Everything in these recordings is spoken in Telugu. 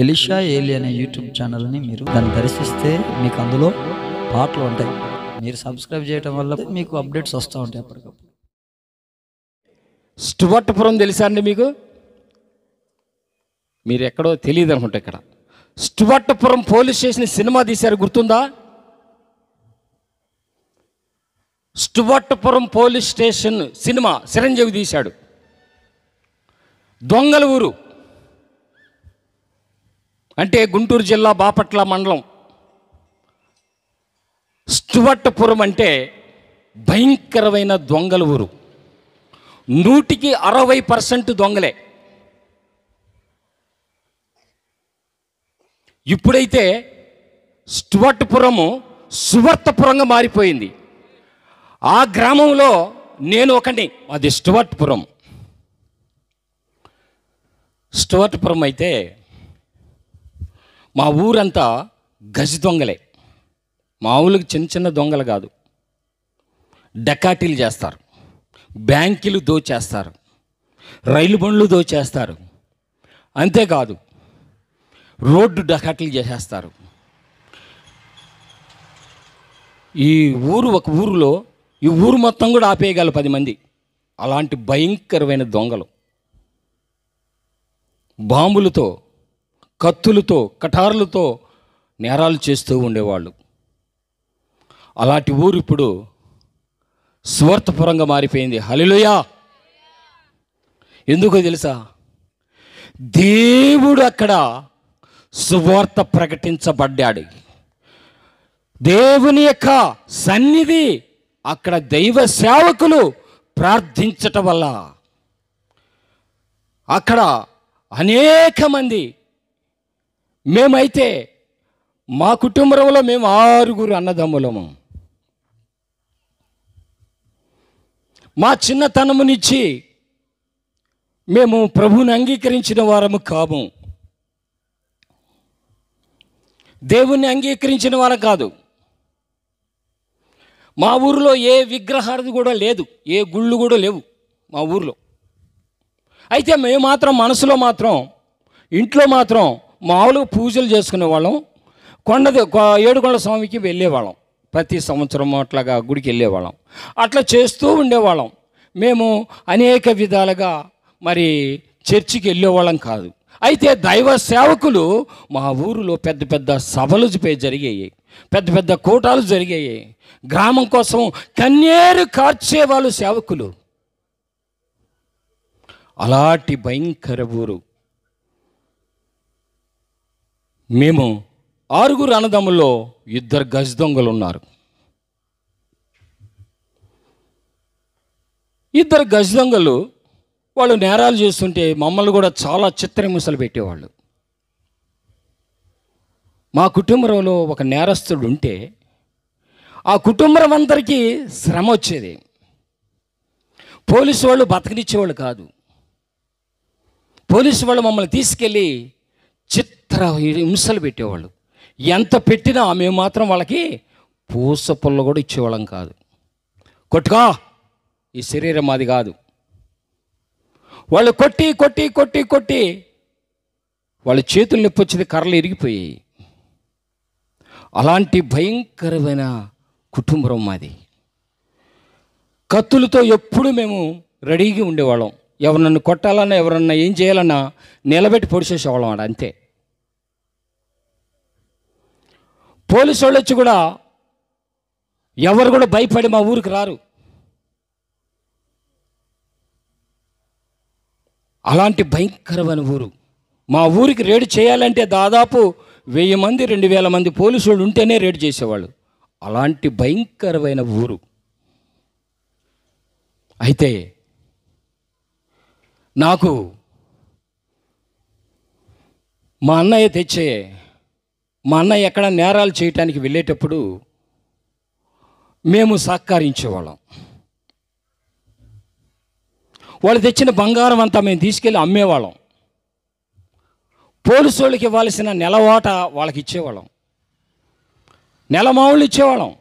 ఎలిషా ఏలి అనే యూట్యూబ్ ఛానల్ని మీరు దాన్ని దర్శిస్తే మీకు అందులో పాటలు ఉంటాయి. మీరు సబ్స్క్రైబ్ చేయడం వల్ల మీకు అప్డేట్స్ వస్తూ ఉంటాయి అప్పటికప్పుడు. స్టువర్ట్పురం తెలుసా అండి మీకు? మీరు ఎక్కడో తెలియదు అనుకుంటా ఇక్కడ. స్టువర్ట్పురం పోలీస్ స్టేషన్ సినిమా తీశారు గుర్తుందా? Stuartpuram police station cinema Chiranjeevi తీశాడు. దొంగల ఊరు. అంటే గుంటూరు జిల్లా బాపట్ల మండలం. స్టువర్ట్పురం అంటే భయంకరమైన దొంగల ఊరు. నూటికి అరవై పర్సెంట్ దొంగలే. ఇప్పుడైతే స్టువర్ట్పురము సువర్తపురంగా మారిపోయింది. ఆ గ్రామంలో నేను ఒకని అది స్టువర్ట్పురం. స్టువర్ట్పురం అయితే మా ఊరంతా గజ దొంగలే. మామూలుగా చిన్న చిన్న దొంగలు కాదు. డకాటీలు చేస్తారు. బ్యాంకులు దోచేస్తారు. రైలు బండ్లు దోచేస్తారు. అంతేకాదు రోడ్డు డకాటీలు చేసేస్తారు. ఈ ఊరు ఒక ఊరిలో ఈ ఊరు మొత్తం కూడా ఆపేయగలరు పది మంది. అలాంటి భయంకరమైన దొంగలు. బాంబులతో కత్తులతో కఠారులతో నేరాలు చేస్తూ ఉండేవాళ్ళు. అలాంటి ఊరు ఇప్పుడు స్వార్థపరంగా మారిపోయింది. హలిలుయా ఎందుకో తెలుసా? దేవుడు అక్కడ సువార్త ప్రకటించబడ్డాడు. దేవుని యొక్క సన్నిధి అక్కడ దైవ సేవకులు ప్రార్థించటం వల్ల అక్కడ అనేక మంది మేమైతే మా కుటుంబంలో మేము ఆరుగురు అన్నదమ్ములము. మా చిన్నతనమునిచ్చి మేము ప్రభువుని అంగీకరించిన వారము కాము. దేవుణ్ణి అంగీకరించిన వారం కాదు. మా ఊరిలో ఏ విగ్రహాలు కూడా లేదు ఏ గుళ్ళు కూడా లేవు మా ఊరిలో. అయితే మేము మాత్రం మనసులో మాత్రం ఇంట్లో మాత్రం మామూలుగా పూజలు చేసుకునే వాళ్ళం. కొండ ఏడుకొండ స్వామికి వెళ్ళేవాళ్ళం. ప్రతి సంవత్సరం అట్లాగా గుడికి వెళ్ళేవాళ్ళం. అట్లా చేస్తూ ఉండేవాళ్ళం. మేము అనేక విధాలుగా మరి చర్చికి వెళ్ళేవాళ్ళం కాదు. అయితే దైవ సేవకులు మా ఊరిలో పెద్ద పెద్ద సభలు జరిగాయి. పెద్ద పెద్ద కూటాలు జరిగాయి. గ్రామం కోసం కన్నేరు కార్చేవాళ్ళు సేవకులు. అలాంటి భయంకర ఊరు. మేము ఆరుగురు అన్నదమ్ముల్లో ఇద్దరు గజ దొంగలు ఉన్నారు ఇద్దరు గజ దొంగలు వాళ్ళు నేరాలు చేస్తుంటే మమ్మల్ని కూడా చాలా చిత్రహింసలు పెట్టేవాళ్ళు. మా కుటుంబంలో ఒక నేరస్తుడు ఉంటే ఆ కుటుంబం అందరికీ శ్రమ వచ్చేది. పోలీసు వాళ్ళు బతకనిచ్చేవాళ్ళు కాదు. పోలీసు వాళ్ళు మమ్మల్ని తీసుకెళ్ళి చిత్ర హింసలు పెట్టేవాళ్ళు. ఎంత పెట్టినా మేము మాత్రం వాళ్ళకి పూస పుల్ల కూడా ఇచ్చేవాళ్ళం కాదు. కొట్టుకో. ఈ శరీరం మాది కాదు. వాళ్ళు కొట్టి కొట్టి కొట్టి కొట్టి వాళ్ళ చేతులు నొప్పి వచ్చేది కర్రలు ఇరిగిపోయాయి. అలాంటి భయంకరమైన కుటుంబం మాది. కత్తులతో ఎప్పుడు మేము రెడీగా ఉండేవాళ్ళం. ఎవరన్నా కొట్టాలన్నా ఎవరన్నా ఏం చేయాలన్నా నిలబెట్టి పొడిచేసేవాళ్ళం ఆడ అంతే. పోలీసు వాళ్ళు వచ్చి కూడా ఎవరు కూడా భయపడి మా ఊరికి రారు. అలాంటి భయంకరమైన ఊరు. మా ఊరికి రేడు చేయాలంటే దాదాపు వెయ్యి మంది రెండు వేల మంది పోలీసులు ఉంటేనే రేడు చేసేవాళ్ళు. అలాంటి భయంకరమైన ఊరు. అయితే నాకు మా అన్నయ్య తెచ్చే మా అన్నయ్య ఎక్కడ నేరాలు చేయటానికి వెళ్ళేటప్పుడు మేము సహకరించేవాళ్ళం. వాళ్ళు తెచ్చిన బంగారం అంతా మేము తీసుకెళ్ళి అమ్మేవాళ్ళం. పోలీసు వాళ్ళకి ఇవ్వాల్సిన నెలవాట వాళ్ళకి ఇచ్చేవాళ్ళం. నెల మామూలు ఇచ్చేవాళ్ళం.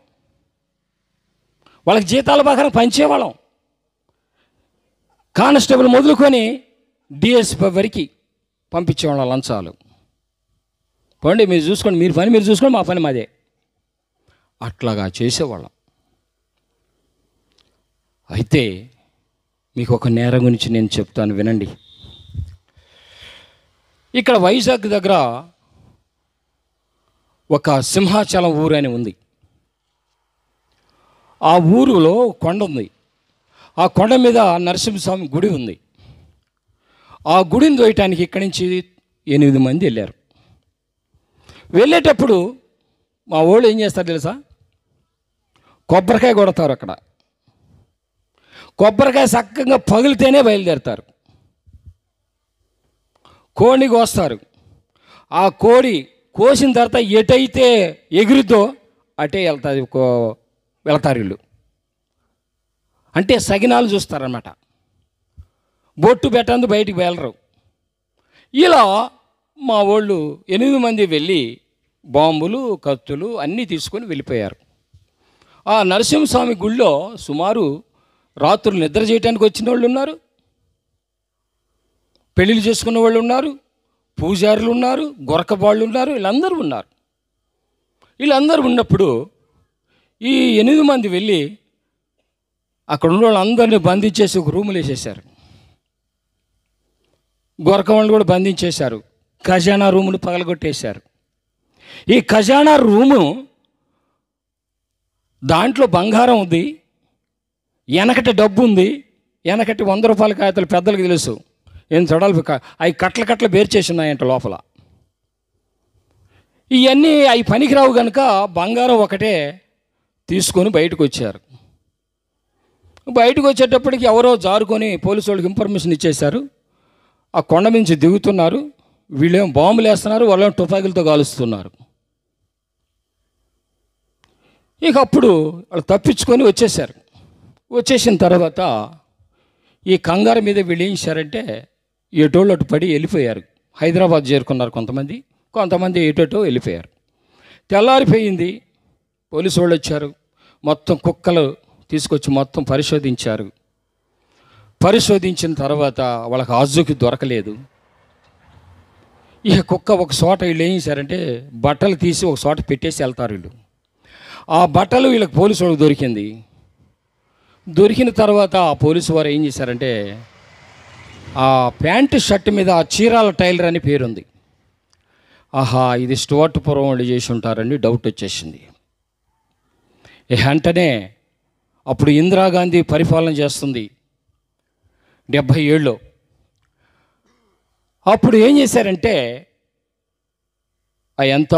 వాళ్ళకి జీతాల ప్రకారం పంచేవాళ్ళం. కానిస్టేబుల్ మొదలుకొని డిఎస్పీ వరకు పంపించేవాళ్ళం లంచాలు. పోండి మీరు చూసుకోండి మీరు పని మీరు చూసుకోండి మా పని మాదే. అట్లాగా చేసేవాళ్ళం. అయితే మీకు ఒక నేరం గురించి నేను చెప్తాను వినండి. ఇక్కడ వైజాగ్ దగ్గర ఒక సింహాచలం ఊరు అని ఉంది. ఆ ఊరులో కొండ ఉంది. ఆ కొండ మీద నరసింహస్వామి గుడి ఉంది. ఆ గుడిని దోయటానికి ఇక్కడి నుంచి ఎనిమిది మంది వెళ్ళారు. వెళ్ళేటప్పుడు మా వాళ్ళు ఏం చేస్తారు తెలుసా? కొబ్బరికాయ కొడతారు అక్కడ. కొబ్బరికాయ చక్కగా పగిలితేనే బయలుదేరుతారు. కోడిని కోస్తారు. ఆ కోడి కోసిన తర్వాత ఎటైతే ఎగురుతో అటే వెళ్తారు కో- వీళ్ళు. అంటే సగినాలు చూస్తారనమాట బొట్టు పెట్టందు బయటికి వెళ్ళరు. ఇలా మా వాళ్ళు ఎనిమిది మంది వెళ్ళి బాంబులు కత్తులు అన్నీ తీసుకొని వెళ్ళిపోయారు. ఆ నరసింహస్వామి గుళ్ళో సుమారు రాత్రులు నిద్ర చేయడానికి వచ్చిన వాళ్ళు ఉన్నారు. పెళ్ళిళ్ళు చేసుకున్న వాళ్ళు ఉన్నారు. పూజారులు ఉన్నారు. గొరకబాళ్ళు ఉన్నారు. వీళ్ళందరూ ఉన్నారు. వీళ్ళందరూ ఉన్నప్పుడు ఈ ఎనిమిది మంది వెళ్ళి అక్కడ ఉన్న వాళ్ళందరినీ బంధించేసి ఒక రూములు వేసేసారు గొరక వాళ్ళు కూడా బంధించేశారు. ఖజానా రూములు పగలగొట్టేశారు. ఈ ఖజానా రూము దాంట్లో బంగారం ఉంది వెనకటి డబ్బు ఉంది వెనకటి వంద రూపాయల కాగితాలు పెద్దలకు తెలుసు. ఏం చూడాలి అవి కట్ల కట్ల బేర్చేసినాయంట చేసి ఉన్నాయంట లోపల. ఇవన్నీ అవి పనికిరావు కనుక బంగారం ఒకటే తీసుకొని బయటకు వచ్చారు. బయటకు వచ్చేటప్పటికి ఎవరో జారుకొని పోలీసు వాళ్ళకి ఇన్ఫర్మేషన్ ఇచ్చేశారు. ఆ కొండ నుంచి దిగుతున్నారు. వీళ్ళేం బాంబులు వేస్తున్నారు వాళ్ళేం తుపాకీలతో కాలుస్తున్నారు. ఇక అప్పుడు వాళ్ళు తప్పించుకొని వచ్చేసారు వచ్చేసిన తర్వాత ఈ కంగారు మీద వీళ్ళు ఏం చేశారంటే ఎటోళ్ళు అటు పడి వెళ్ళిపోయారు. హైదరాబాద్ చేరుకున్నారు కొంతమంది కొంతమంది ఎటోటో వెళ్ళిపోయారు. తెల్లారిపోయింది పోలీసు వాళ్ళు వచ్చారు మొత్తం కుక్కలు తీసుకొచ్చి మొత్తం పరిశోధించారు. పరిశోధించిన తర్వాత వాళ్ళకి ఆజుకి దొరకలేదు. ఇక కుక్క ఒక చోట వీళ్ళు ఏం చేశారంటే బట్టలు తీసి ఒక చోట పెట్టేసి వెళ్తారు వీళ్ళు. ఆ బట్టలు వీళ్ళకి పోలీసు వాళ్ళకి దొరికింది. దొరికిన తర్వాత ఆ పోలీసు వారు ఏం చేశారంటే ఆ ప్యాంటు షర్ట్ మీద ఆ చీరాల టైలర్ అని పేరుంది. ఆహా ఇది స్టువర్ట్పురం వాళ్ళు చేసి ఉంటారని డౌట్ వచ్చేసింది. వెంటనే అప్పుడు ఇందిరాగాంధీ పరిపాలన చేస్తుంది. డెబ్భై ఏళ్ళు అప్పుడు ఏం చేశారంటే ఆ ఎంత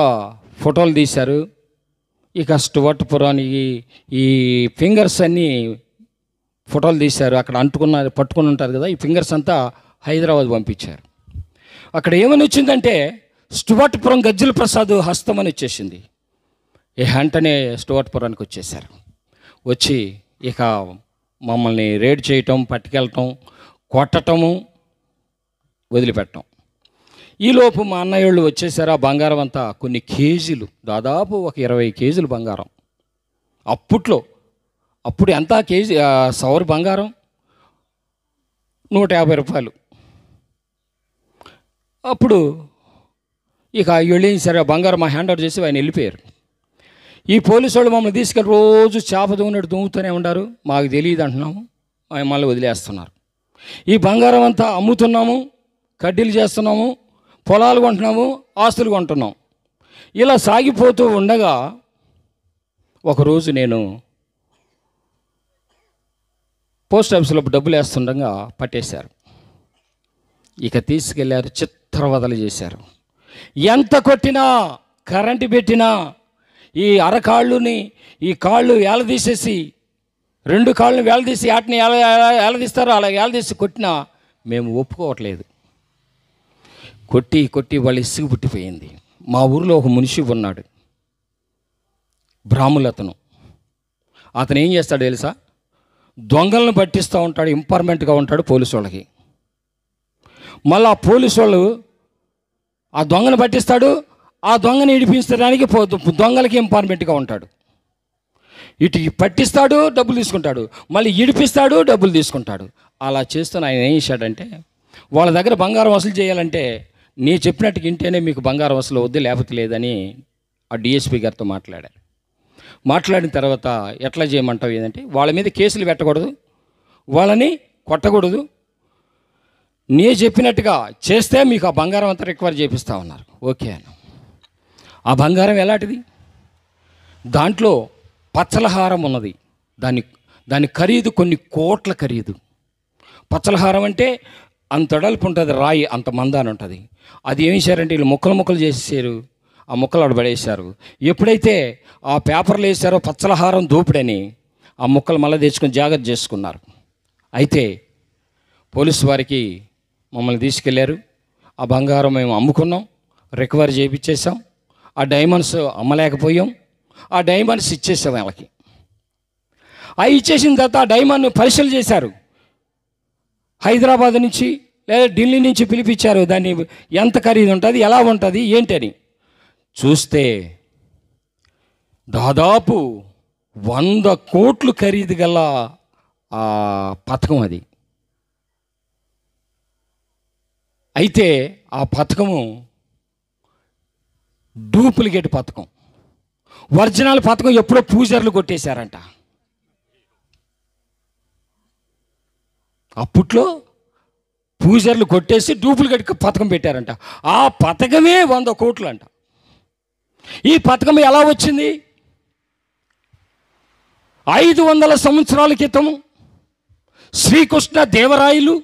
ఫోటోలు తీశారు. ఇక స్టువర్ట్ పురానికి ఈ ఫింగర్స్ అన్నీ ఫోటోలు తీశారు. అక్కడ అంటుకున్న పట్టుకుని ఉంటారు కదా ఈ ఫింగర్స్ అంతా హైదరాబాద్ పంపించారు. అక్కడ ఏమని వచ్చిందంటే స్టువర్ట్పురం గజ్జల ప్రసాద్ హస్తం అని వచ్చేసింది. ఈ వెంటనే స్టువర్ట్పురానికి వచ్చేసారు వచ్చి ఇక మమ్మల్ని రేడ్ చేయటం పట్టుకెళ్ళటం కొట్టటము వదిలిపెట్టడం ఈలోపు మా అన్నయ్యళ్ళు వచ్చేసారు ఆ బంగారం అంతా కొన్ని కేజీలు దాదాపు ఒక ఇరవై కేజీలు బంగారం. అప్పట్లో అప్పుడు ఎంత కేజీ సవర్ బంగారం? నూట యాభై రూపాయలు. అప్పుడు ఇక వెళ్ళిన సరే బంగారం మా హ్యాండ్ ఓవర్ చేసి ఆయన వెళ్ళిపోయారు. ఈ పోలీసు వాళ్ళు మమ్మల్ని తీసుకెళ్ళి రోజు చేప దూనట్టు దూముతూనే ఉంటారు మాకు తెలియదు అంటున్నాము. మమ్మల్ని వదిలేస్తున్నారు. ఈ బంగారం అంతా అమ్ముతున్నాము. కడ్డీలు చేస్తున్నాము పొలాలు కొంటున్నాము ఆస్తులు కొంటున్నాం. ఇలా సాగిపోతూ ఉండగా ఒకరోజు నేను పోస్ట్ ఆఫీసులో డబ్బులు వేస్తుండగా పట్టేశారు. ఇక తీసుకెళ్ళారు చిత్రవదలు చేశారు. ఎంత కొట్టినా కరెంటు పెట్టినా ఈ అరకాళ్ళుని ఈ కాళ్ళు ఏలదీసేసి రెండు కాళ్ళని వేలదీసి వాటిని ఎలా ఏలదీస్తారో అలా వేలదీసి కొట్టినా మేము ఒప్పుకోవట్లేదు. కొట్టి కొట్టి వాళ్ళు ఇసుగు పుట్టిపోయింది. మా ఊరిలో ఒక మనిషి ఉన్నాడు. బ్రాహ్ములతను అతను. అతను ఏం చేస్తాడు తెలుసా? దొంగలను పట్టిస్తూ ఉంటాడు ఇంపార్మెంట్గా ఉంటాడు పోలీసు వాళ్ళకి. మళ్ళీ ఆ పోలీసు వాళ్ళు ఆ దొంగను పట్టిస్తాడు ఆ దొంగని ఇడిపించడానికి పో- దొంగలకి ఇంపార్మెంట్గా ఉంటాడు. ఇటు పట్టిస్తాడు డబ్బులు తీసుకుంటాడు. మళ్ళీ ఇడిపిస్తాడు డబ్బులు తీసుకుంటాడు. అలా చేస్తున్న ఆయన ఏం చేశాడంటే వాళ్ళ దగ్గర బంగారం వసూలు చేయాలంటే నీ చెప్పినట్టుగా ఇంటేనే మీకు బంగారం అసలు వద్దు లేకపోతే లేదని ఆ డిఎస్పి గారితో మాట్లాడారు. మాట్లాడిన తర్వాత ఎట్లా చేయమంటావు ఏంటంటే వాళ్ళ మీద కేసులు పెట్టకూడదు వాళ్ళని కొట్టకూడదు. నీ చెప్పినట్టుగా చేస్తే మీకు ఆ బంగారం అంతా రికవర్ చేపిస్తా ఉన్నారు. ఓకే అన్న. ఆ బంగారం ఎలాంటిది? దాంట్లో పచ్చలహారం ఉన్నది. దాని దాని ఖరీదు కొన్ని కోట్ల ఖరీదు. పచ్చలహారం అంటే అంత అడల్పు ఉంటుంది రాయి అంత మందాని ఉంటుంది. అది ఏం చేశారంటే వీళ్ళు ముక్కలు ముక్కలు చేసేసారు. ఆ ముక్కలు ఆడ పడేశారు. ఎప్పుడైతే ఆ పేపర్లు వేసారో పచ్చలహారం దోపిడని ఆ ముక్కలు మళ్ళీ తెచ్చుకొని జాగ్రత్త చేసుకున్నారు. అయితే పోలీసు వారికి మమ్మల్ని తీసుకెళ్ళారు. ఆ బంగారం మేము అమ్ముకున్నాం రికవరీ చేయించేసాం ఆ డైమండ్స్ అమ్మలేకపోయాం. ఆ డైమండ్స్ ఇచ్చేసాం వాళ్ళకి. ఆ ఇచ్చేసిన తర్వాత ఆ డైమండ్ పరిశీలన చేశారు. హైదరాబాద్ నుంచి లేదా ఢిల్లీ నుంచి పిలిపించారు దాన్ని ఎంత ఖరీదు ఉంటుంది ఎలా ఉంటుంది ఏంటని. చూస్తే దాదాపు వంద కోట్లు ఖరీదు గల ఆ పథకం అది. అయితే ఆ పథకము డూప్లికేట్ పథకం. ఒరిజినల్ పథకం ఎప్పుడో పూజర్లు కొట్టేశారంట. అప్పట్లో పూజర్లు కొట్టేసి డూప్లికేట్ పథకం పెట్టారంట. ఆ పథకమే వంద కోట్లు అంట ఈ పథకం ఎలా వచ్చింది? ఐదు వందల సంవత్సరాల క్రితం శ్రీకృష్ణ దేవరాయలు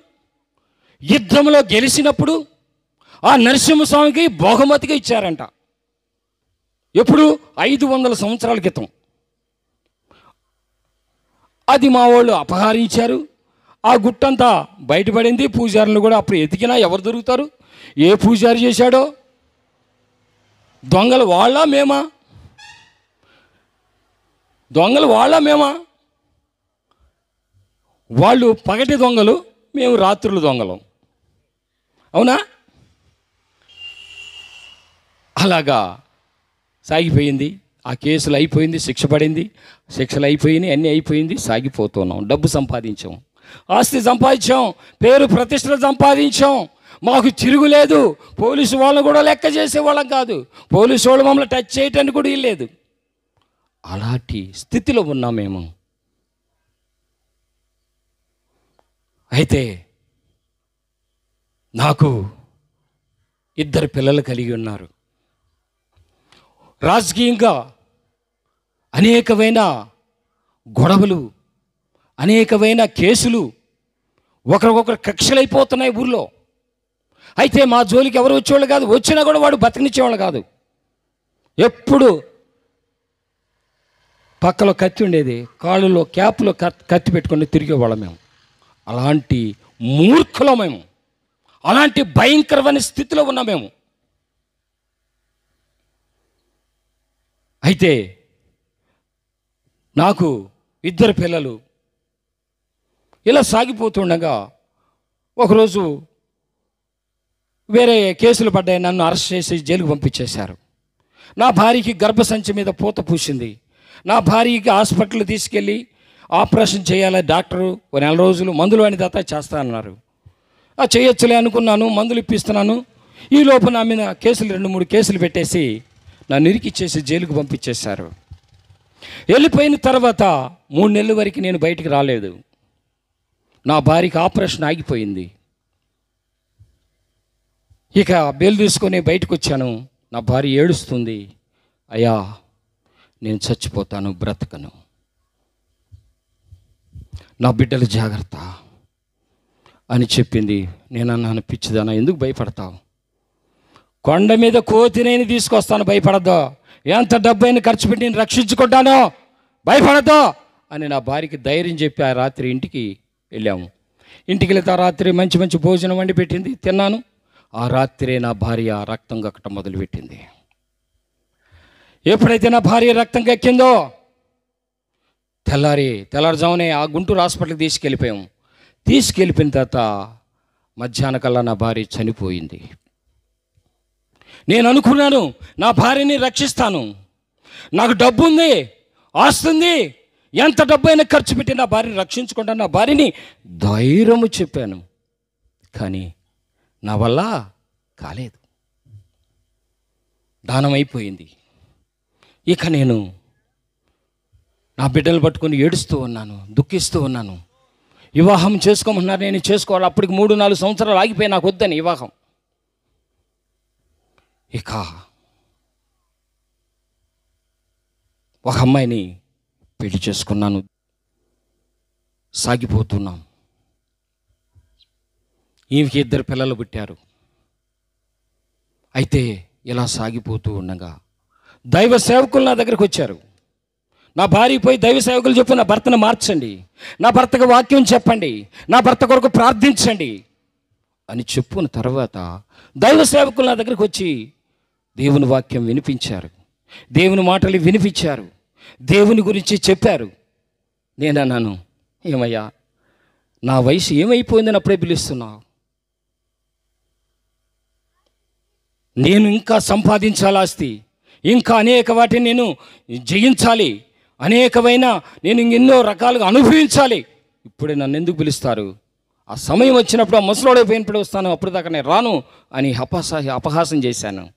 యుద్ధంలో గెలిచినప్పుడు ఆ నరసింహస్వామికి బహుమతిగా ఇచ్చారంట. ఎప్పుడు? ఐదు వందల సంవత్సరాల క్రితం. అది మా వాళ్ళు అపహరించారు. ఆ గుట్టంతా బయటపడింది. పూజారులు కూడా అప్పుడు ఎతికినా ఎవరు దొరుకుతారు? ఏ పూజారి చేశాడో? దొంగలు వాళ్ళ మేమా? దొంగలు వాళ్ళ మేమా? వాళ్ళు పగటి దొంగలు మేము రాత్రులు దొంగలం. అవునా? అలాగా సాగిపోయింది. ఆ కేసులు అయిపోయింది శిక్ష పడింది. శిక్షలు అయిపోయినాయి అన్నీ అయిపోయింది సాగిపోతున్నాం డబ్బు సంపాదించాం. ఆస్తి సంపాదించాం పేరు ప్రతిష్టలు సంపాదించాం. మాకు తిరుగులేదు పోలీసు వాళ్ళని కూడా లెక్క చేసే వాళ్ళం కాదు. పోలీసు వాళ్ళు మమ్మల్ని టచ్ చేయటానికి కూడా లేదు అలాంటి స్థితిలో ఉన్నాం మేము. అయితే నాకు ఇద్దరు పిల్లలు కలిగి ఉన్నారు. రాజకీయంగా అనేకమైన గొడవలు అనేకమైన కేసులు ఒకరికొకరు కక్షలైపోతున్నాయి ఊర్లో. అయితే మా జోలికి ఎవరు వచ్చేవాళ్ళు కాదు వచ్చినా కూడా వాడు బతికినిచ్చేవాళ్ళు కాదు. ఎప్పుడు పక్కలో కత్తి ఉండేది కాళ్ళలో క్యాప్లో కత్తి పెట్టుకొని తిరిగేవాళ్ళం మేము. అలాంటి మూర్ఖులం మేము. అలాంటి భయంకరమైన స్థితిలో ఉన్నాం మేము. అయితే నాకు ఇద్దరు పిల్లలు ఇలా సాగిపోతుండగా ఒకరోజు వేరే కేసులు పడ్డాయి. నన్ను అరెస్ట్ చేసి జైలుకు పంపించేశారు. నా భార్యకి గర్భసంచి మీద పూత పూసింది. నా భార్యకి హాస్పిటల్ తీసుకెళ్ళి ఆపరేషన్ చేయాలి డాక్టరు? ఒక నెల రోజులు మందులు అని దాత చేస్తా అన్నారు ఆ చేయొచ్చులే అనుకున్నాను మందులు ఇప్పిస్తున్నాను. ఈ లోపు నా మీద కేసులు రెండు మూడు కేసులు పెట్టేసి నన్ను ఇరికిచ్చేసి జైలుకు పంపించేశారు. వెళ్ళిపోయిన తర్వాత మూడు నెలల వరకు నేను బయటికి రాలేదు. నా భార్యకి ఆపరేషన్ ఆగిపోయింది. ఇక బెయిల్ తీసుకొని బయటకు వచ్చాను. నా భార్య ఏడుస్తుంది. అయ్యా నేను చచ్చిపోతాను బ్రతకను. నా బిడ్డలు జాగ్రత్త అని చెప్పింది. నేను అన్నాను పిచ్చిదానా ఎందుకు భయపడతావు? కొండ మీద కోతినేని తీసుకొస్తాను భయపడద్దు. ఎంత డబ్బైనా ఖర్చు పెట్టి నేను రక్షించుకుంటాను భయపడద్దు అని నా భార్యకి ధైర్యం చెప్పి ఆ రాత్రి ఇంటికి వెళ్ళాము. ఇంటికి వెళ్తే ఆ రాత్రి మంచి మంచి భోజనం వండి పెట్టింది తిన్నాను. ఆ రాత్రే నా భార్య రక్తం కక్కటం మొదలుపెట్టింది. ఎప్పుడైతే నా భార్య రక్తం కక్కిందో తెల్లారి తెల్లారుజామునే ఆ గుంటూరు హాస్పిటల్కి తీసుకెళ్ళిపోయాము. తీసుకెళ్ళిపోయిన తర్వాత మధ్యాహ్న కల్లా నా భార్య చనిపోయింది. నేను అనుకున్నాను నా భార్యని రక్షిస్తాను. నాకు డబ్బు ఉంది ఆస్తుంది ఎంత డబ్బైనా ఖర్చు పెట్టి నా భార్యని రక్షించుకుంటాను నా భార్యని ధైర్యము చెప్పాను. కానీ నా వల్ల కాలేదు. దానం అయిపోయింది. ఇక నేను నా బిడ్డలు పట్టుకొని ఏడుస్తూ ఉన్నాను దుఃఖిస్తూ ఉన్నాను. వివాహం చేసుకోమన్నారు నేను చేసుకోవాలి. అప్పటికి మూడు నాలుగు సంవత్సరాలు ఆగిపోయి నాకు వద్దని వివాహం. ఇక ఒక అమ్మాయిని పెళ్ళి చేసుకున్నాను. సాగిపోతున్నాం. ఈమెకి ఇద్దరు పిల్లలు పుట్టారు. అయితే ఇలా సాగిపోతూ ఉండగా దైవ సేవకులు నా దగ్గరికి వచ్చారు. నా భార్య పోయి దైవ సేవకులు చెప్పు నా భర్తను మార్చండి. నా భర్తకు వాక్యం చెప్పండి. నా భర్త కొరకు ప్రార్థించండి. అని చెప్పుకున్న తర్వాత దైవ సేవకులు నా దగ్గరికి వచ్చి దేవుని వాక్యం వినిపించారు. దేవుని మాటలు వినిపించారు. దేవుని గురించి చెప్పారు. నేనన్నాను ఏమయ్యా నా వయసు ఏమైపోయిందని అప్పుడే పిలుస్తున్నావు నేను ఇంకా సంపాదించాలి ఆస్తి? ఇంకా అనేక వాటిని నేను జయించాలి. అనేకమైన నేను ఎన్నో రకాలుగా అనుభవించాలి. ఇప్పుడే నన్ను ఎందుకు పిలుస్తారు? ఆ సమయం వచ్చినప్పుడు ఆ ముసలోడైపోయినప్పుడు వస్తాను అప్పుడు దాకా నేను రాను అని అపహాస అపహాసం చేశాను.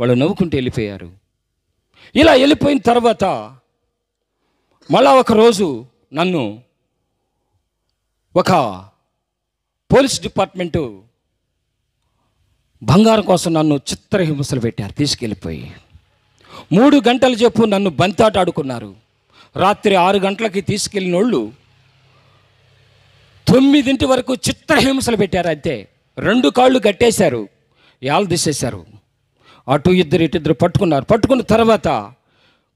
వాళ్ళు నవ్వుకుంటూ వెళ్ళిపోయారు. ఇలా వెళ్ళిపోయిన తర్వాత మళ్ళా ఒక రోజు నన్ను ఒక పోలీస్ డిపార్ట్మెంటు బంగారం కోసం నన్ను చిత్రహింసలు పెట్టారు తీసుకెళ్ళిపోయి. మూడు గంటల చెప్పు నన్ను బంతాట ఆడుకున్నారు. రాత్రి ఆరు గంటలకి తీసుకెళ్ళిన వాళ్ళు తొమ్మిదింటి వరకు చిత్రహింసలు పెట్టారు అంతే. రెండు కాళ్ళు కట్టేశారు యాలు తీసేశారు. అటు ఇద్దరు ఇటు ఇద్దరు పట్టుకున్నారు. పట్టుకున్న తర్వాత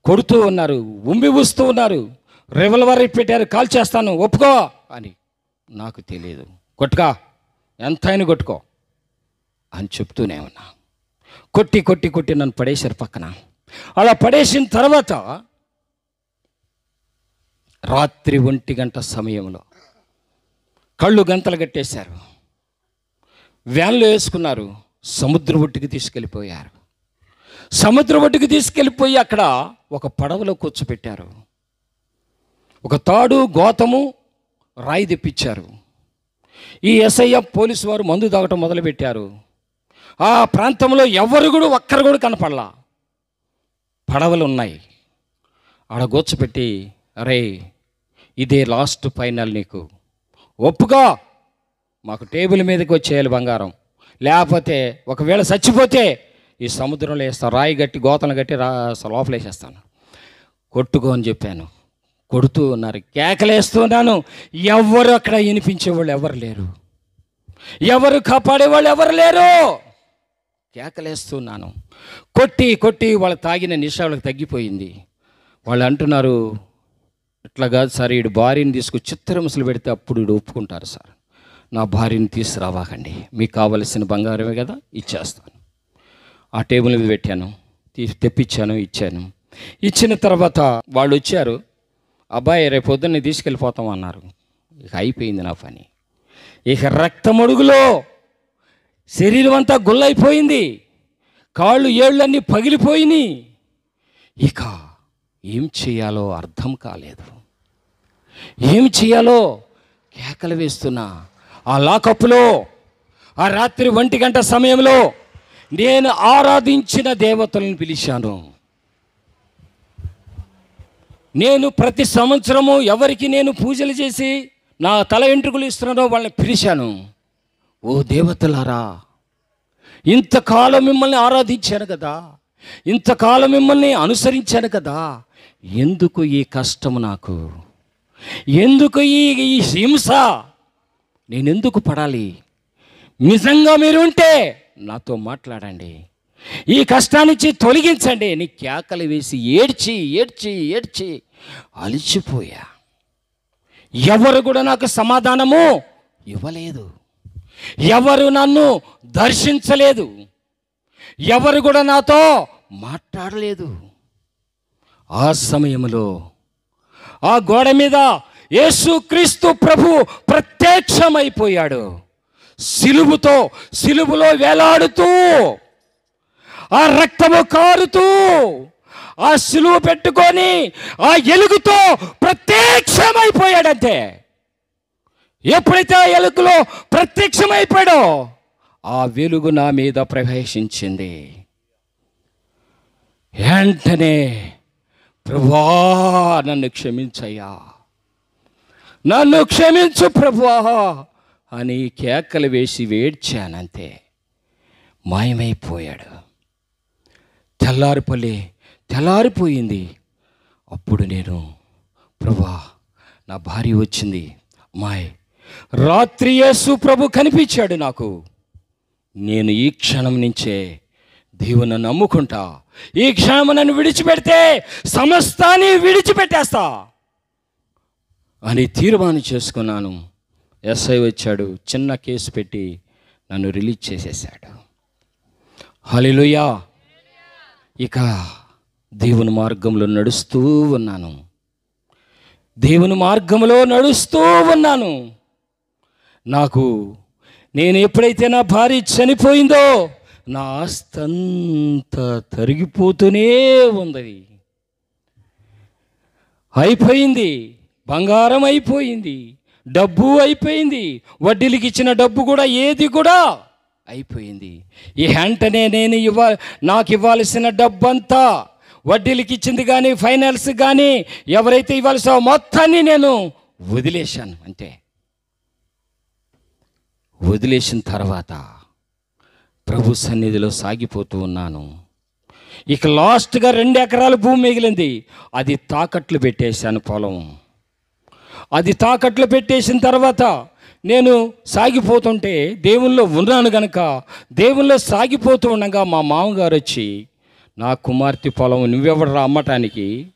కొడుతూ ఉన్నారు ఉమ్మి ఊస్తూ ఉన్నారు. రివల్వర్ పెట్టారు కాల్ చేస్తాను ఒప్పుకో అని. నాకు తెలియదు కొట్టుకా. ఎంత అయినా కొట్టుకో అని చెప్తూనే ఉన్నా. కొట్టి కొట్టి కొట్టి నన్ను పడేశారు పక్కన. అలా పడేసిన తర్వాత రాత్రి ఒంటి గంట సమయంలో కళ్ళు గంతలు కట్టేశారు. వ్యాన్లో వేసుకున్నారు. సముద్ర ఒడ్డుకి తీసుకెళ్ళిపోయారు. సముద్ర ఒడ్డుకి తీసుకెళ్ళిపోయి అక్కడ ఒక పడవలో కూర్చోపెట్టారు ఒక తాడు గోతము రాయి తెప్పించారు. ఈ ఎస్ఐఎఫ్ పోలీసు వారు మందు తాగటం మొదలుపెట్టారు. ఆ ప్రాంతంలో ఎవరు కూడా ఒక్కరు కూడా కనపడలా. పడవలు ఉన్నాయి. ఆడ గోచపెట్టి అరే ఇదే లాస్ట్ ఫైనల్ నీకు. ఒప్పుకో. మాకు టేబుల్ మీదకి వచ్చేయాలి బంగారం. లేకపోతే ఒకవేళ చచ్చిపోతే ఈ సముద్రంలో వేస్తాను రాయి గట్టి గోతలు గట్టి రా లోపల వేసేస్తాను కొట్టుకో అని చెప్పాను. కొడుతూ ఉన్నారు. కేకలేస్తున్నాను. ఎవరు అక్కడ వినిపించేవాళ్ళు ఎవరు లేరు. ఎవరు కాపాడేవాళ్ళు ఎవరు లేరు. కేకలేస్తున్నాను. కొట్టి కొట్టి వాళ్ళు తాగిన నిష వాళ్ళకి తగ్గిపోయింది. వాళ్ళు అంటున్నారు ఇట్లా కాదు సార్ ఈడు భార్యని తీసుకుని చిత్రహింసలు పెడితే అప్పుడు వీడు ఒప్పుకుంటారు సార్. నా భార్యని తీసుకురావాకండి. మీకు కావలసిన బంగారమే కదా ఇచ్చేస్తాను. ఆ టేబుల్ మీద పెట్టాను తీసి తెప్పించాను ఇచ్చాను. ఇచ్చిన తర్వాత వాళ్ళు వచ్చారు అబ్బాయి రేపు పొద్దున్నే తీసుకెళ్ళిపోతాం అన్నారు. ఇక అయిపోయింది నా పని. ఇక రక్తమడుగులో శరీరం అంతా గుల్లైపోయింది. కాళ్ళు ఏళ్ళన్నీ పగిలిపోయినాయి. ఇక ఏం చేయాలో అర్థం కాలేదు. ఏం చేయాలో కేకలు వేస్తున్నా. ఆ లాకప్లో ఆ రాత్రి ఒంటి గంట సమయంలో నేను ఆరాధించిన దేవతలను పిలిచాను. నేను ప్రతి సంవత్సరము ఎవరికి నేను పూజలు చేసి నా తల వెంట్రుకలు ఇస్తున్నానో వాళ్ళని పిలిచాను. ఓ దేవతలారా ఇంతకాలం మిమ్మల్ని ఆరాధించాను కదా ఇంతకాలం మిమ్మల్ని అనుసరించాను కదా ఎందుకు ఈ కష్టము నాకు? ఎందుకు ఈ ఈ హింస? నేనెందుకు పడాలి? నిజంగా మీరు ఉంటే నాతో మాట్లాడండి. ఈ కష్టాన్నించి తొలగించండి. నీ కేకలు వేసి ఏడ్చి ఏడ్చి ఏడ్చి అలిచిపోయా. ఎవరు కూడా నాకు సమాధానము ఇవ్వలేదు. ఎవరు నన్ను దర్శించలేదు. ఎవరు కూడా నాతో మాట్లాడలేదు. ఆ సమయంలో ఆ గోడ మీద యేసుక్రీస్తు ప్రభు ప్రత్యక్షమైపోయాడు. సిలుబుతో సిలుబులో వేలాడుతూ ఆ రక్తము కారుతూ ఆ సిలువ పెట్టుకొని ఆ ఎలుగుతో ప్రత్యక్షమైపోయాడంతే. ఎప్పుడైతే ఆ ఎలుకలో ప్రత్యక్షమైపోయాడో ఆ వెలుగు నా మీద ప్రవేశించింది. వెంటనే ప్రభువా నన్ను క్షమించయ్యా. నన్ను క్షమించు ప్రభువా. అని కేకలు వేసి వేడ్చానంతే. మాయమైపోయాడు. తెల్లారిపల్లి తెల్లారిపోయింది. అప్పుడు నేను ప్రభా నా భార్య వచ్చింది. మాయ్ రాత్రి యేసు ప్రభు కనిపించాడు నాకు. నేను ఈ క్షణం నుంచే దేవుని నమ్ముకుంటా. ఈ క్షణం నన్ను విడిచిపెడితే సమస్తాన్ని విడిచిపెట్టేస్తా అని తీర్మానం చేసుకున్నాను. ఎస్ఐ వచ్చాడు చిన్న కేసు పెట్టి నన్ను రిలీజ్ చేసేసాడు హలిలుయా ఇక దేవుని మార్గంలో నడుస్తూ ఉన్నాను. దేవుని మార్గంలో నడుస్తూ ఉన్నాను. నాకు నేను ఎప్పుడైతే నా భార్య చనిపోయిందో నా ఆస్తంతా తరిగిపోతూనే ఉంది అయిపోయింది బంగారం అయిపోయింది. డబ్బు అయిపోయింది. వడ్డీలకి ఇచ్చిన డబ్బు కూడా ఏది కూడా అయిపోయింది. ఈ వెంటనే నేను ఇవ్వ నాకు ఇవ్వాల్సిన డబ్బంతా వడ్డీలకి ఇచ్చింది కానీ ఫైనాన్స్ కానీ ఎవరైతే ఇవ్వాల్సిన మొత్తాన్ని నేను వదిలేశాను అంతే. వదిలేసిన తర్వాత ప్రభు సన్నిధిలో సాగిపోతూ ఉన్నాను. ఇక లాస్ట్గా రెండు ఎకరాల భూమి మిగిలింది. అది తాకట్లు పెట్టేశాను పొలం. అది తాకట్లు పెట్టేసిన తర్వాత నేను సాగిపోతుంటే దేవుల్లో ఉన్నాను గనక దేవుల్లో సాగిపోతూ ఉండగా మా మామగారు వచ్చి నా కుమార్తె పొలం నువ్వెవడరా అమ్మటానికి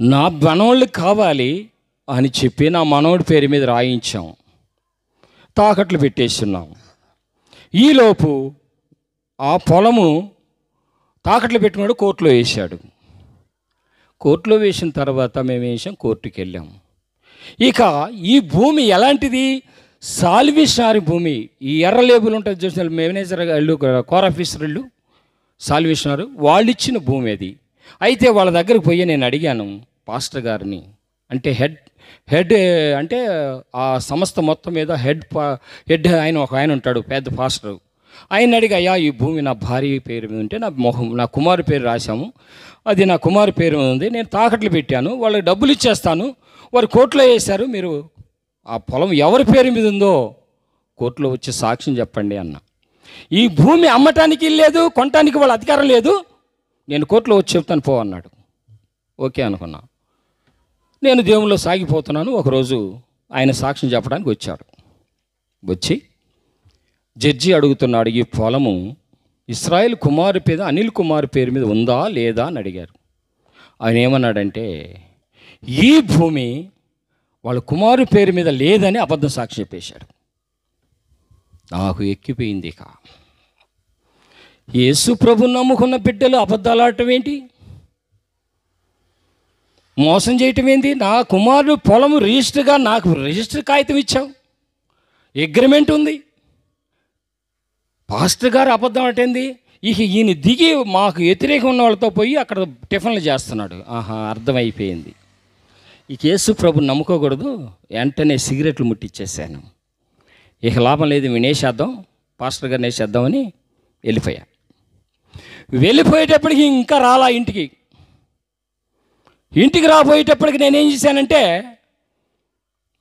నా మనవాళ్ళు కావాలి అని చెప్పి నా మనవడి పేరు మీద రాయించాం. తాకట్లు పెట్టేస్తున్నాం. ఈలోపు ఆ పొలము తాకట్లు పెట్టుకున్నాడు కోర్టులో వేశాడు. కోర్టులో వేసిన తర్వాత మేము వేసాం కోర్టుకి వెళ్ళాం. ఇక ఈ భూమి ఎలాంటిది? సాల్విషారి భూమి. ఈ ఎర్ర లేబుల్ ఉంటుంది చూసిన మేనేజర్ వాళ్ళు కోర్ ఆఫీసర్లు వాళ్ళు సాల్విషనారు వాళ్ళు ఇచ్చిన భూమి అది. అయితే వాళ్ళ దగ్గరికి పోయి నేను అడిగాను పాస్టర్ గారిని. అంటే హెడ్ హెడ్ అంటే ఆ సంస్థ మొత్తం మీద హెడ్ పా- హెడ్ ఆయన ఒక ఆయన ఉంటాడు పెద్ద పాస్టర్. ఆయన అడిగి అయ్యా ఈ భూమి నా భార్య పేరు మీద ఉంటే నా మొహం నా కుమారు పేరు రాశాము. అది నా కుమారు పేరు మీద ఉంది. నేను తాకట్లు పెట్టాను. వాళ్ళకి డబ్బులు ఇచ్చేస్తాను. వారు కోర్టులో వేశారు. మీరు ఆ పొలం ఎవరి పేరు మీద ఉందో కోర్టులో వచ్చి సాక్ష్యం చెప్పండి అన్న. ఈ భూమి అమ్మటానికి లేదు కొనటానికి వాళ్ళ అధికారం లేదు. నేను కోర్టులో వచ్చి చెప్తాను పో అన్నాడు. ఓకే అనుకున్నా. నేను దేవుల్లో సాగిపోతున్నాను. ఒకరోజు ఆయన సాక్ష్యం చెప్పడానికి వచ్చాడు వచ్చి జడ్జి అడుగుతున్నాడు ఈ పొలము ఇస్రాయేల్ కుమారు పేద అనిల్ కుమార్ పేరు మీద ఉందా లేదా? అని అడిగారు. ఆయన ఏమన్నాడంటే ఈ భూమి వాళ్ళ కుమారు పేరు మీద లేదని అబద్ధం సాక్షి చెప్పేశాడు నాకు ఎక్కిపోయింది ఇక. యేసు ప్రభు నమ్ముకున్న బిడ్డలు అబద్ధాలు ఆడటం ఏంటి? మోసం చేయటం ఏంటి? నా కుమారుడు పొలము రిజిస్టర్గా నాకు రిజిస్టర్ కాగితం ఇచ్చావు. అగ్రిమెంట్ ఉంది. పాస్టర్ గారు అబద్ధం అంటేంది? ఇక ఈయన దిగి మాకు వ్యతిరేకం ఉన్న వాళ్ళతో పోయి అక్కడ టిఫిన్లు చేస్తున్నాడు. ఆహా అర్థమైపోయింది. ఈ కేసు ప్రభు నమ్ముకోకూడదు. వెంటనే సిగరెట్లు ముట్టిచ్చేసాను ఇక లాభం లేదు వినేసేద్దాం పాస్టర్ గారిని వేసేద్దామని వెళ్ళిపోయా. వెళ్ళిపోయేటప్పటికి ఇంకా రాలా ఇంటికి. ఇంటికి రాబోయేటప్పటికి నేనేం చేశానంటే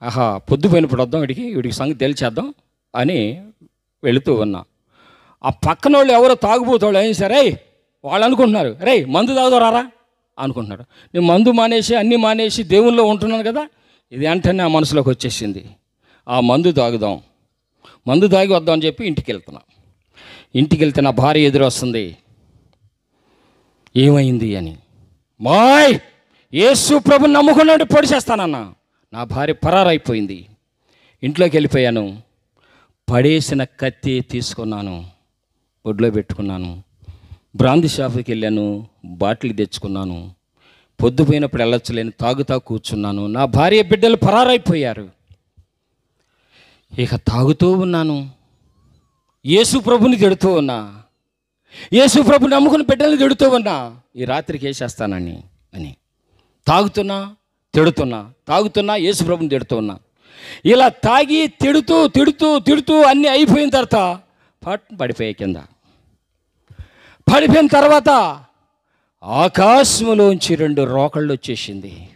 ఆహా పొద్దుపోయినప్పుడు వద్దాం వీడికి వీడికి సంగతి తెలిచేద్దాం అని వెళుతూ ఉన్నా. ఆ పక్కన వాళ్ళు ఎవరో తాగుబోతాళ్ళు ఏం సరే వాళ్ళు అనుకుంటున్నారు రే మందు తాగుదాం రారా? నేను మందు మానేసి అన్నీ మానేసి దేవుల్లో ఉంటున్నాను కదా ఇది వెంటనే నా మనసులోకి వచ్చేసింది. ఆ మందు తాగుదాం. మందు తాగి వద్దాం అని చెప్పి ఇంటికి వెళ్తున్నా. ఇంటికి వెళ్తే నా భార్య ఎదురు వస్తుంది. ఏమైంది అని? మాయ్! యేసు ప్రభు నమ్ముకున్నాడు పొడి చేస్తానన్న. నా భార్య పరారైపోయింది. ఇంట్లోకి వెళ్ళిపోయాను. పడేసిన కత్తి తీసుకున్నాను. ఒడ్లో పెట్టుకున్నాను. బ్రాంది షాప్కి వెళ్ళాను బాటిల్ తెచ్చుకున్నాను. పొద్దుపోయినప్పుడు వెళ్ళచ్చలేను తాగుతా కూర్చున్నాను. నా భార్య బిడ్డలు పరారైపోయారు. ఇక తాగుతూ ఉన్నాను. యేసు ప్రభుని తిడుతూ ఉన్నా. యేసు ప్రభు నమ్ముకుని బిడ్డల్ని తిడుతూ ఉన్నా. ఈ రాత్రికి వేసేస్తానని అని. తాగుతున్నా తిడుతున్నా. తాగుతున్నా యేసు ప్రభుని తిడుతూ ఉన్నా. ఇలా తాగి తిడుతూ తిడుతూ తిడుతూ అన్నీ అయిపోయిన తర్వాత పట్ పడిపోయాయి కింద పడిపోయిన తర్వాత ఆకాశంలోంచి రెండు రోకళ్ళు వచ్చేసింది.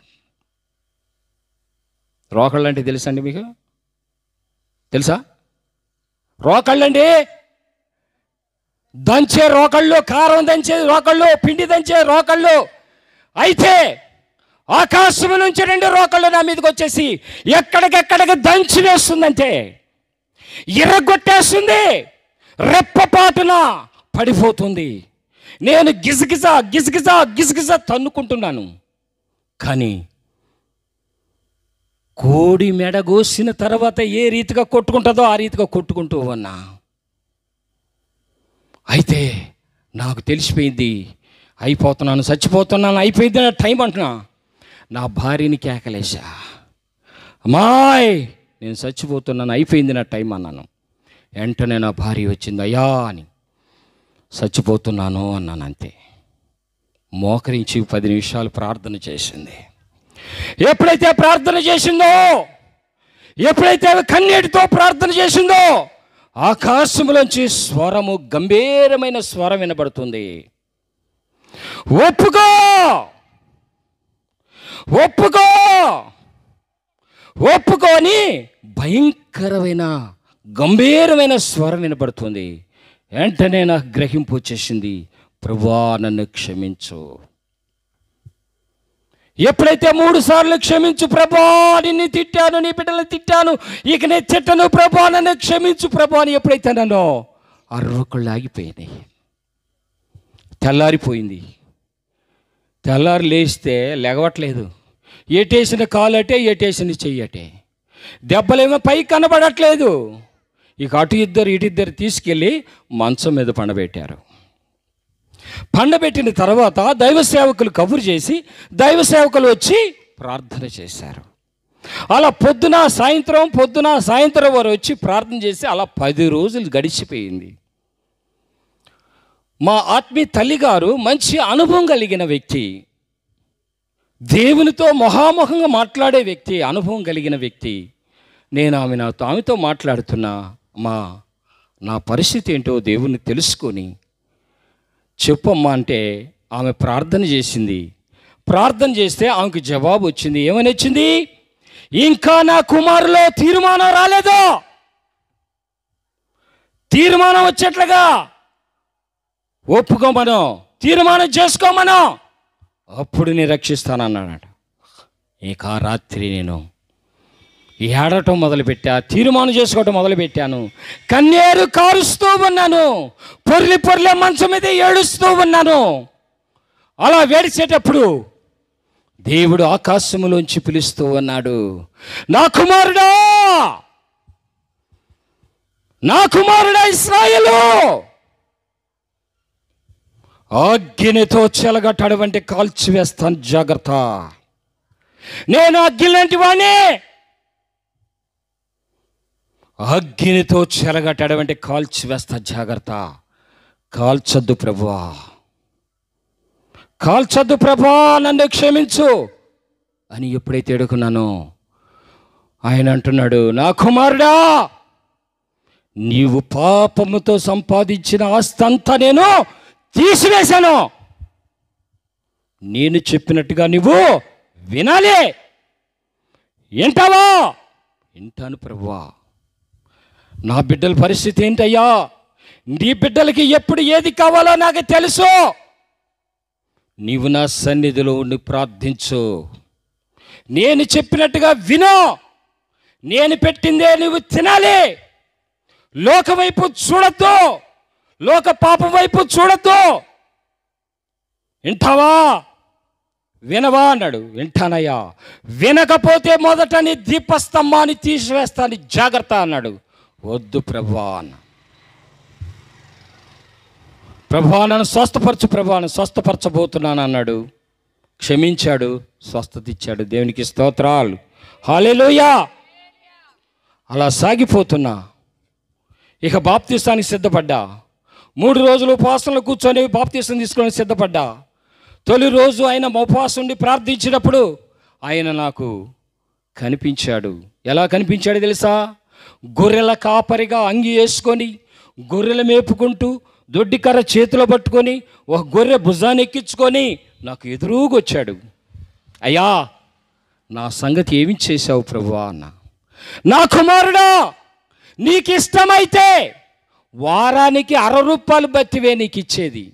రోకళ్ళు అంటే తెలుసా అండి మీకు? తెలుసా? రోకళ్ళండి. దంచే రోకళ్ళు కారం దంచే రోకళ్ళు పిండి దంచే రోకళ్ళు. అయితే ఆకాశం నుంచి రెండు రోకళ్ళు నా మీదకి వచ్చేసి ఎక్కడికెక్కడికి దంచి వేస్తుందంటే ఎర్రగొట్టేస్తుంది రెప్పపాటున పడిపోతుంది. నేను గిజగిజ గిజగిజ గిజగిజ తన్నుకుంటున్నాను. కానీ కోడి మెడగోసిన తర్వాత ఏ రీతిగా కొట్టుకుంటుందో ఆ రీతిగా కొట్టుకుంటూ ఉన్నా. అయితే నాకు తెలిసిపోయింది అయిపోతున్నాను చచ్చిపోతున్నాను అయిపోయింది నా టైం అంటున్నా. నా భార్యని కేకలేశా. అమ్మాయ్ నేను చచ్చిపోతున్నాను అయిపోయింది నా టైం అన్నాను. వెంటనే నా భార్య వచ్చింది అయ్యా అని. చచ్చిపోతున్నాను అన్నాను అంతే మోకరించి పది నిమిషాలు ప్రార్థన చేసింది. ఎప్పుడైతే ప్రార్థన చేసిందో ఎప్పుడైతే కన్నీటితో ప్రార్థన చేసిందో ఆకాశములోంచి స్వరము గంభీరమైన స్వరం వినబడుతుంది. ఒప్పుకో! ఒప్పుకో! ఒప్పుకొని భయంకరమైన గంభీరమైన స్వరం వినబడుతుంది. వెంటనే నాకు గ్రహింపు వచ్చేసింది ప్రభువా నన్ను క్షమించు. ఎప్పుడైతే మూడు సార్లు క్షమించు ప్రభా నిన్ను తిట్టాను నీ బిడ్డలు తిట్టాను ఇక నేను తిట్టను ప్రభా నన్ను క్షమించు ప్రభా అని ఎప్పుడైతే నన్ను ఆ ఆగిపోయినాయి. తెల్లారిపోయింది. తెల్లారి లేస్తే లెగవట్లేదు ఎటేసిన కాలటే అటే ఎటేసిన చెయ్యి దెబ్బలేమో పై కనబడట్లేదు. ఇక అటు ఇద్దరు ఇటు ఇద్దరు తీసుకెళ్ళి మంచం మీద పండబెట్టారు. పండబెట్టిన తర్వాత దైవ సేవకులు కబురు చేసి దైవ సేవకులు వచ్చి ప్రార్థన చేశారు. అలా పొద్దున సాయంత్రం పొద్దున సాయంత్రం వారు వచ్చి ప్రార్థన చేసి అలా పది రోజులు గడిచిపోయింది. మా ఆత్మీయ తల్లిగారు మంచి అనుభవం కలిగిన వ్యక్తి. దేవునితో మొహాముఖంగా మాట్లాడే వ్యక్తి అనుభవం కలిగిన వ్యక్తి. నేను ఆమె నాతో ఆమెతో మాట్లాడుతున్నా. మా నా పరిస్థితి ఏంటో దేవుణ్ణి తెలుసుకొని చెప్పమ్మా అంటే ఆమె ప్రార్థన చేసింది. ప్రార్థన చేస్తే ఆమెకు జవాబు వచ్చింది. ఏమని వచ్చింది? ఇంకా నా కుమారులో తీర్మానం రాలేదో? తీర్మానం వచ్చేట్లుగా? ఒప్పుకోమను తీర్మానం చేసుకోమను అప్పుడు నేను రక్షిస్తానన్నాడు. ఇక రాత్రి నేను ఏడటం మొదలుపెట్టా తీర్మానం చేసుకోవటం మొదలుపెట్టాను. కన్నీరు కారుస్తూ ఉన్నాను పొర్లి పొర్లే మంచం మీద ఏడుస్తూ ఉన్నాను. అలా వేడిచేటప్పుడు దేవుడు ఆకాశములోంచి పిలుస్తూ ఉన్నాడు నా కుమారుడా! నా కుమారుడా ఇస్రాయలు! అగ్నితో చెలగట్టటువంటి కాల్చివేస్తాను జాగ్రత్త. నేను అగ్ని లాంటి వాణ్ణి. అగ్నితో చెలగట్టటువంటి కాల్చివేస్తా జాగ్రత్త. కాల్చొద్దు ప్రభువా. కాల్చొద్దు ప్రభా నన్ను క్షమించు అని ఎప్పుడైతే ఎడుకున్నానో ఆయన అంటున్నాడు నా కుమారుడా నీవు పాపముతో సంపాదించిన ఆస్తి అంతా నేను తీసివేశాను. నేను చెప్పినట్టుగా నువ్వు వినాలి. వింటావా? వింటాను ప్రభువా. నా బిడ్డల పరిస్థితి ఏంటయ్యా? నీ బిడ్డలకి ఎప్పుడు ఏది కావాలో నాకు తెలుసు. నీవు నా సన్నిధిలో ఉండి ప్రార్థించు. నేను చెప్పినట్టుగా విను. నేను పెట్టిందే నువ్వు తినాలి. లోక వైపు చూడొద్దు. లోక పాపం వైపు చూడద్దు. వింటావా? వినవా అన్నాడు. వింటానయ్యా. వినకపోతే మొదట నీ దీపస్తంభాన్ని తీసివేస్తాను జాగ్రత్త అన్నాడు. వద్దు ప్రభా అన్న. ప్రభా నన్ను స్వస్థపరచు ప్రభా స్వస్థపరచబోతున్నాను అన్నాడు. క్షమించాడు స్వస్థత ఇచ్చాడు దేవునికి స్తోత్రాలు. హాలేలోయా అలా సాగిపోతున్నా. ఇక బాప్తీస్తానికి సిద్ధపడ్డా. మూడు రోజులు ఉపవాసంలో కూర్చొని బాప్తీసం తీసుకొని సిద్ధపడ్డా. తొలి రోజు ఆయన ఉపవాసం ఉండి ప్రార్థించినప్పుడు ఆయన నాకు కనిపించాడు. ఎలా కనిపించాడు తెలుసా? గొర్రెల కాపరిగా అంగి వేసుకొని గొర్రెలు మేపుకుంటూ దొడ్డికర్ర చేతిలో పట్టుకొని ఒక గొర్రె భుజాన్ని ఎక్కించుకొని నాకు ఎదురుగొచ్చాడు అయ్యా నా సంగతి ఏమి చేశావు ప్రభువా అన్న. నా కుమారుడా నీకు ఇష్టమైతే వారానికి అర రూపాయలు బతివే నీకు ఇచ్చేది.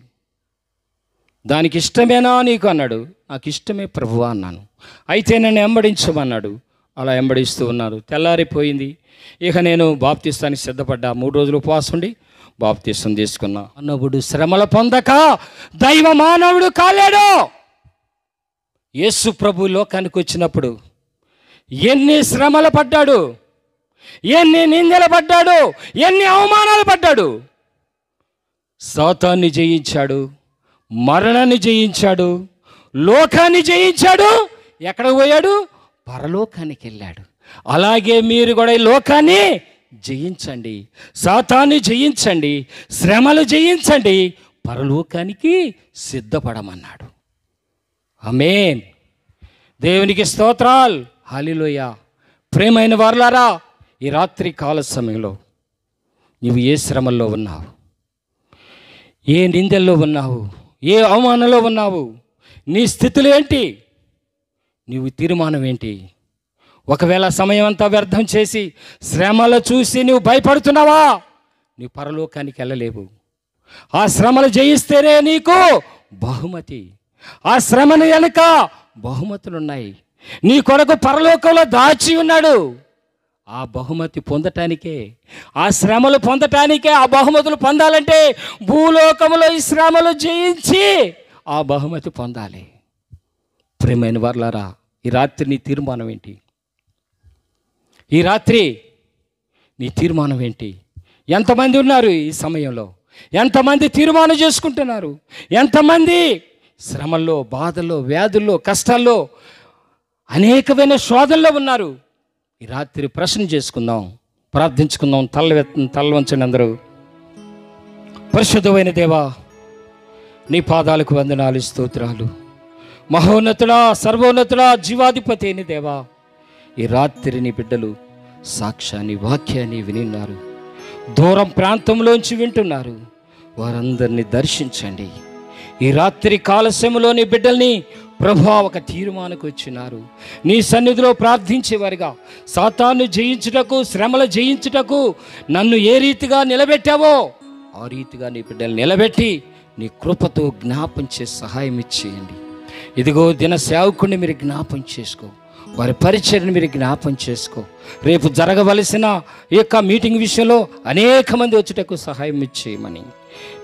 దానికి ఇష్టమేనా నీకు అన్నాడు. నాకు ఇష్టమే ప్రభువా అన్నాను. అయితే నన్ను వెంబడించమన్నాడు అలా వెంబడిస్తూ ఉన్నారు. తెల్లారిపోయింది. ఇక నేను బాప్తిస్తానికి సిద్ధపడ్డా. మూడు రోజులు ఉపవాసం ఉండి బాప్తిస్తం తీసుకున్నా మానవుడు శ్రమల పొందక దైవ మానవుడు కాలేడు. యేసు ప్రభు లోకానికి వచ్చినప్పుడు ఎన్ని శ్రమలు పడ్డాడు ఎన్ని నిందలు పడ్డాడు ఎన్ని అవమానాలు పడ్డాడు. సాతాన్ని జయించాడు మరణాన్ని జయించాడు లోకాన్ని జయించాడు ఎక్కడికి పోయాడు? పరలోకానికి వెళ్ళాడు. అలాగే మీరు కూడా ఈ లోకాన్ని జయించండి. సాతాన్ని జయించండి. శ్రమలు జయించండి. పరలోకానికి సిద్ధపడమన్నాడు. అమేన్ దేవునికి స్తోత్రాలు. హాలిలోయ ప్రేమైన వారులారా ఈ రాత్రి కాల సమయంలో నువ్వు ఏ శ్రమల్లో ఉన్నావు? ఏ నిందల్లో ఉన్నావు? ఏ అవమానంలో ఉన్నావు? నీ స్థితులు ఏంటి? నీవు తీర్మానం ఏంటి? ఒకవేళ సమయం అంతా వ్యర్థం చేసి శ్రమలు చూసి నువ్వు భయపడుతున్నావా? నీ పరలోకానికి వెళ్ళలేవు. ఆ శ్రమలు జయిస్తేనే నీకు బహుమతి. ఆ శ్రమను వెనుక బహుమతులున్నాయి. నీ కొరకు పరలోకంలో దాచి ఉన్నాడు. ఆ బహుమతి పొందటానికే ఆ శ్రమలు పొందటానికే ఆ బహుమతులు పొందాలంటే భూలోకములో ఈ శ్రమలు జయించి ఆ బహుమతి పొందాలి. ప్రేమైన వర్లారా ఈ రాత్రి నీ తీర్మానం ఏంటి? ఈ రాత్రి నీ తీర్మానం ఏంటి? ఎంతమంది ఉన్నారు ఈ సమయంలో? ఎంతమంది తీర్మానం చేసుకుంటున్నారు? ఎంతమంది శ్రమల్లో బాధల్లో వ్యాధుల్లో కష్టాల్లో అనేకమైన శోధనలో ఉన్నారు? ఈ రాత్రి ప్రశ్న చేసుకుందాం ప్రార్థించుకుందాం తల్ల తల్ల వంచండి అందరూ. పరిశుద్ధమైన దేవా నీ పాదాలకు వందనాలు స్తోత్రాలు. మహోన్నతుడా సర్వోన్నతుడా జీవాధిపతి అయిన దేవా ఈ రాత్రి నీ బిడ్డలు సాక్ష్యాన్ని వాక్యాన్ని వినిన్నారు. దూరం ప్రాంతంలోంచి వింటున్నారు. వారందరినీ దర్శించండి. ఈ రాత్రి కాలశ్యములో బిడ్డల్ని ప్రభా ఒక తీర్మానకు వచ్చినారు నీ సన్నిధిలో ప్రార్థించేవారుగా సాతాను జయించుటకు శ్రమలు జయించుటకు నన్ను ఏ రీతిగా నిలబెట్టావో ఆ రీతిగా నీ బిడ్డలు నిలబెట్టి నీ కృపతో జ్ఞాపం చేసి సహాయం ఇచ్చేయండి. ఇదిగో దిన సేవకుడిని మీరు జ్ఞాపం చేసుకో. వారి పరిచయను మీరు జ్ఞాపం చేసుకో. రేపు జరగవలసిన ఈ యొక్క మీటింగ్ విషయంలో అనేక మంది వచ్చుటకు సహాయం ఇచ్చేయమని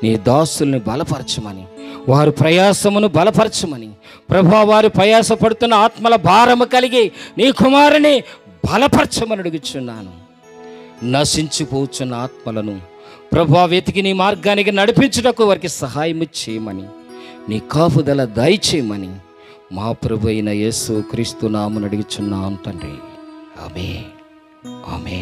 నీ దాసుల్ని బలపరచమని వారు ప్రయాసమును బలపరచమని ప్రభా వారు ప్రయాసపడుతున్న ఆత్మల భారము కలిగి నీ కుమారుని బలపరచమని అడుగుచున్నాను. నశించిపోతున్న ఆత్మలను ప్రభా వెతికి నీ మార్గానికి నడిపించుటకు వారికి సహాయం చేయమని నీ కాపుదల దయచేయమని మా ప్రభు అయిన యేసు క్రీస్తు నామను అడుగుచున్నాం తండ్రి. ఆమె ఆమె